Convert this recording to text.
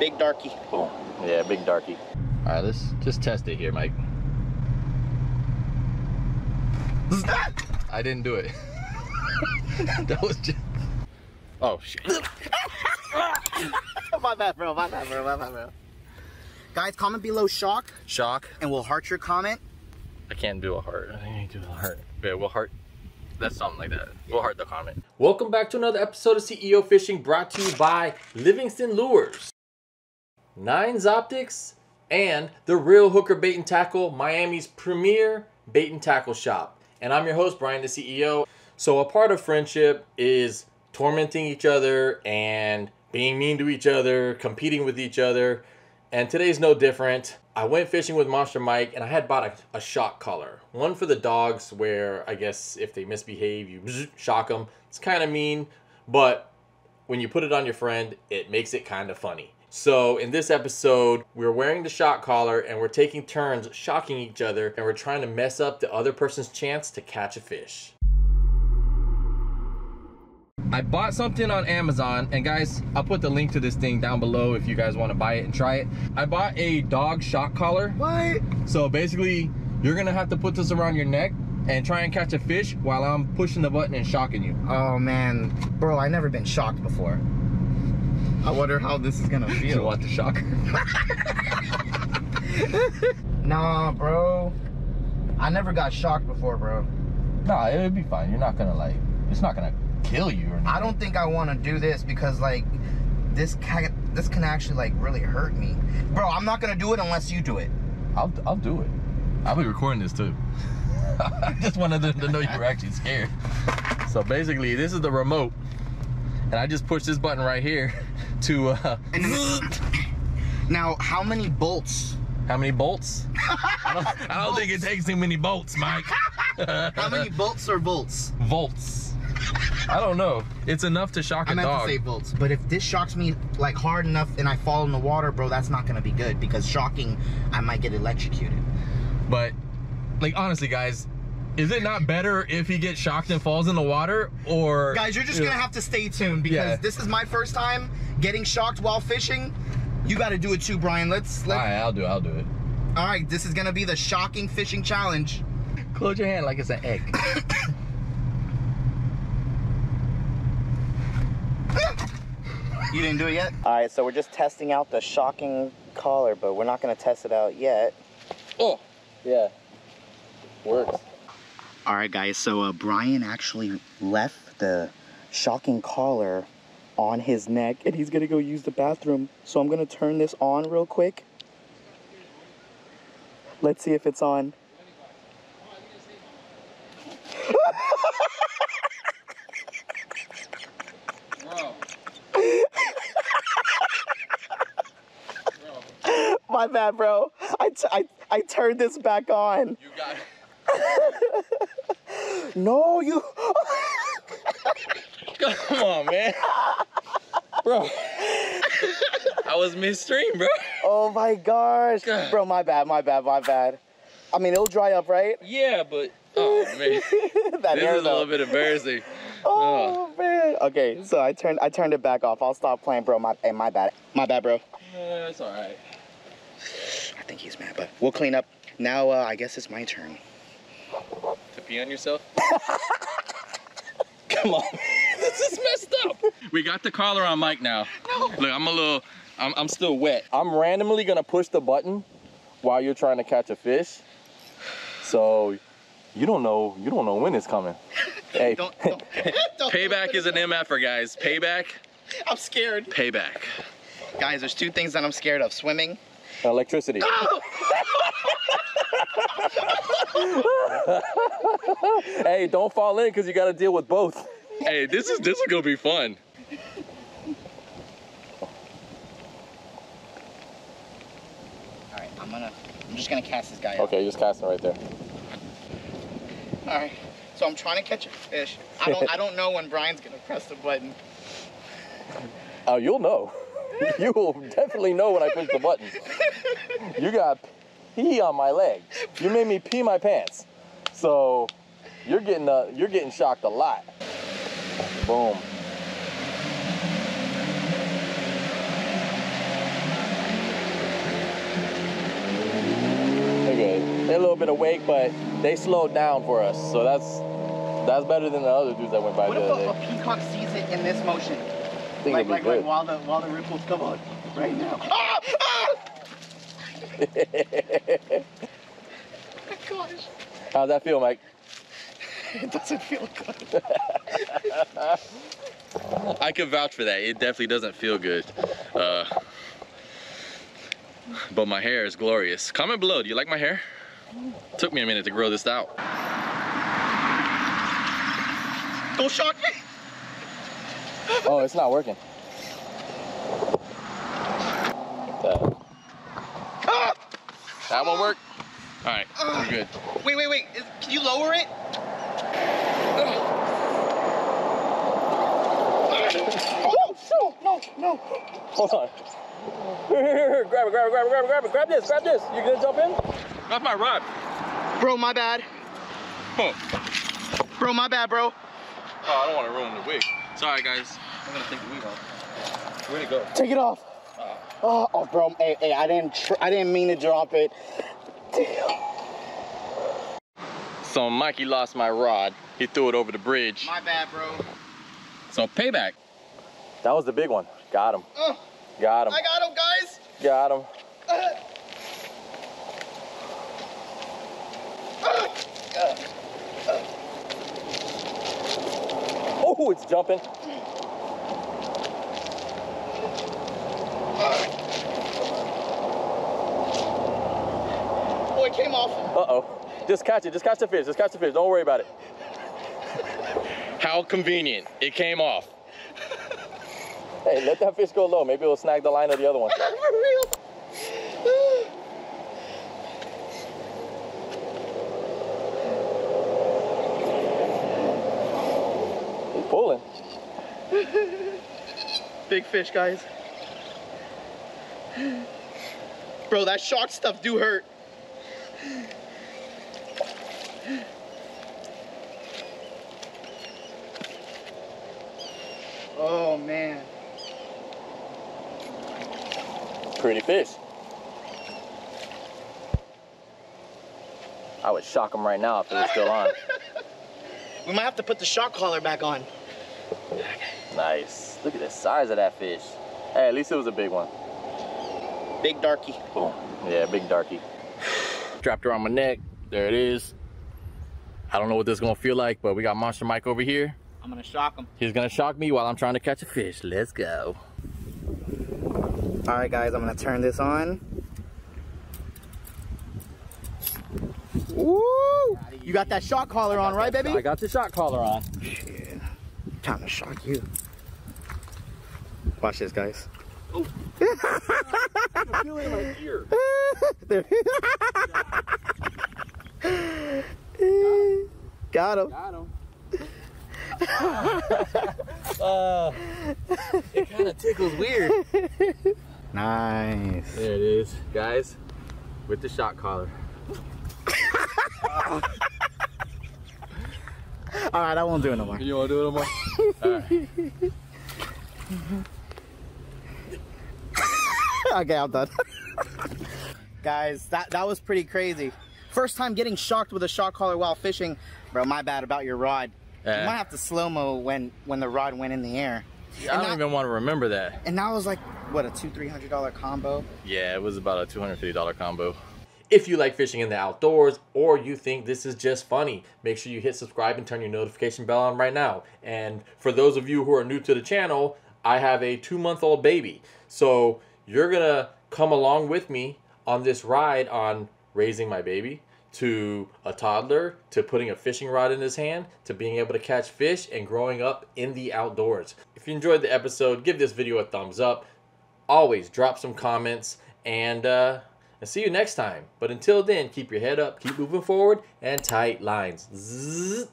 Big darky. Boom. Yeah, big darky. All right, let's just test it here, Mike. I didn't do it. that was just. Oh shit. my bad, bro. My bad, bro. My bad, bro. Guys, comment below shock, Shock. and we'll heart your comment. I can't do a heart. I think I need to do a heart. Yeah, we'll heart. That's something like that. We'll heart the comment. Welcome back to another episode of CEO Fishing brought to you by Livingston Lures, Nines Optics, and the Reel Hooker Bait and Tackle, Miami's premier bait and tackle shop. And I'm your host, Bryan, the CEO. So, a part of friendship is tormenting each other and being mean to each other, competing with each other. And today's no different. I went fishing with Monster Mike and I had bought a, a shock collar. One for the dogs, where I guess if they misbehave, you shock them. It's kind of mean, but when you put it on your friend, it makes it kind of funny. So, in this episode, we're wearing the shock collar and we're taking turns shocking each other and we're trying to mess up the other person's chance to catch a fish. I bought something on Amazon, and guys, I'll put the link to this thing down below if you guys want to buy it and try it. I bought a dog shock collar. What? So basically, you're gonna have to put this around your neck and try and catch a fish while I'm pushing the button and shocking you. Oh man, bro, I never been shocked before. I wonder how this is gonna You feel. want the shock? Nah, bro. I never got shocked before, bro. nah, it'll be fine. You're not gonna like, it's not gonna kill you or anything. I don't think I want to do this because like this can this can actually like really hurt me, bro. I'm not gonna do it unless you do it. I'll, I'll do it. I'll be recording this too. I just wanted them to know you were actually scared. So basically, this is the remote, and I just push this button right here to uh, now, how many bolts? how many bolts? I don't, I don't think it takes too many bolts, Mike. How many bolts or volts? volts? I don't know. It's enough to shock I a meant dog. to say volts, but if this shocks me like hard enough and I fall in the water, bro, that's not gonna be good because shocking, I might get electrocuted. But like honestly, guys, is it not better if he gets shocked and falls in the water, or Guys, you're just gonna have to stay tuned because Yeah. this is my first time getting shocked while fishing. You got to do it too, Bryan. Let's All let. right, I'll do. it, I'll do it. All right, this is gonna be the shocking fishing challenge. Close your hand like it's an egg. You didn't do it yet? All right, so we're just testing out the shocking collar, but we're not gonna test it out yet. oh, yeah, works. All right, guys. So uh, Bryan actually left the shocking collar on his neck, and he's gonna go use the bathroom. So I'm gonna turn this on real quick. Let's see if it's on. My bad, bro. I, t- I, I turned this back on. You got No, you. Come on, man. Bro. I was midstream, bro. Oh my gosh, God. bro. My bad. My bad. My bad. I mean, it'll dry up, right? Yeah, but oh man. that This is a little bit embarrassing. Oh man. Okay, so I turned I turned it back off. I'll stop playing, bro. My hey, my bad. My bad, bro. That's alright. I think he's mad, but we'll clean up. Now uh, I guess it's my turn. To pee on yourself? Come on. this is messed up. We got the collar on Mike now. No. Look, I'm a little, I'm, I'm still wet. I'm randomly gonna push the button while you're trying to catch a fish. So you don't know, you don't know when it's coming. Hey, Don't, don't, don't payback is an MFer, guys. Payback, I'm scared. payback. Guys, there's two things that I'm scared of: swimming. Electricity. Oh! hey, don't fall in because you got to deal with both. Hey, this is this is gonna be fun. All right, I'm gonna. I'm just gonna cast this guy out. Okay, just cast it right there. All right. So I'm trying to catch a fish. I don't. I don't know when Bryan's gonna press the button. Oh, you'll know. you will definitely know when I push the button. You got pee on my leg. You made me pee my pants. So you're getting uh, you're getting shocked a lot. Boom. Okay, they're a little bit awake, but they slowed down for us. So that's that's better than the other dudes that went by. What the if a, a, peacock sees it in this motion? like like, like, while the while the ripple's come on right now. Ah! ah! My gosh, How's that feel, Mike? it doesn't feel good. I can vouch for that. It definitely doesn't feel good. Uh, but my hair is glorious. Comment below, do you like my hair? Took me a minute to grow this out. Don't shock me. Oh, it's not working. That, won't work? All right, we're good. Wait, wait, wait. Is, can you lower it? Oh, no, no, no. Hold on. Here, here, here, grab it, grab it, grab it, grab it, grab it. Grab this, grab this. You gonna jump in? That's my rod. Bro, my bad. Oh, Bro, my bad, bro. oh I don't want to ruin the wig. Sorry, guys. I'm gonna take the wig off. Where'd it go? Take it off. Oh, Oh, oh bro. Hey, hey, I didn't. Tr- I didn't mean to drop it. Damn. So Mikey lost my rod. He threw it over the bridge. My bad, bro. So payback. That was the big one. Got him. Oh, Got him. I got him, guys. Got him. Oh, it's jumping. Oh, it came off. Uh-oh. Just catch it. Just catch the fish. Just catch the fish. Don't worry about it. How convenient. It came off. Hey, let that fish go low. Maybe it'll snag the line of the other one. For real. He's pulling. Big fish, guys. Bro, that shark stuff do hurt. Oh man. Pretty fish. I would shock him right now if it was still on. We might have to put the shock collar back on. Nice. Look at the size of that fish. Hey, at least it was a big one. Big darky. Boom. Yeah, big darky. Dropped around my neck. There it is. I don't know what this is gonna feel like, but we got Monster Mike over here. I'm gonna shock him. He's gonna shock me while I'm trying to catch a fish. Let's go. All right, guys, I'm gonna turn this on. Woo! You got that shark collar on, right, baby? I got the shot collar on. Shit. Time to shock you. Watch this, guys. I feel it in my ear. Got him. Got him. uh, it kind of tickles weird. Nice. There it is, guys, with the shot collar. All right, I won't do it no more. You want to do it no more? Okay, I'm done. Guys, that, that was pretty crazy. First time getting shocked with a shock collar while fishing. Bro, my bad about your rod. Yeah. You eh. might have to slow-mo when, when the rod went in the air. I And don't that- even want to remember that. And that was like, what, a two, three hundred dollar combo? Yeah, it was about a $250 combo. If you like fishing in the outdoors or you think this is just funny, make sure you hit subscribe and turn your notification bell on right now. And for those of you who are new to the channel, I have a two month old baby. So you're going to come along with me on this ride on raising my baby to a toddler to putting a fishing rod in his hand to being able to catch fish and growing up in the outdoors. If you enjoyed the episode, give this video a thumbs up always drop some comments and uh and see you next time but until then keep your head up keep moving forward and tight lines Zzz.